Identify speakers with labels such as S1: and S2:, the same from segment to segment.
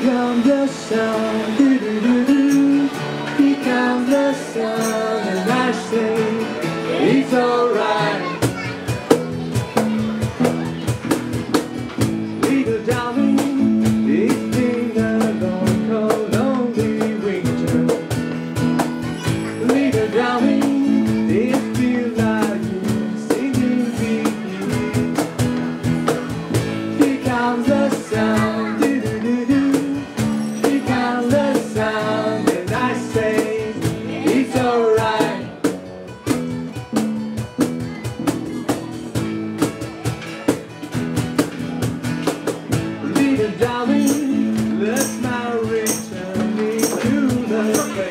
S1: become the sun. Do do do do. Become the sun, and I say it's all. Perfect.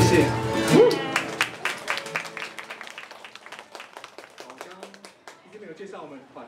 S1: 谢谢。好像一直没有介绍我们团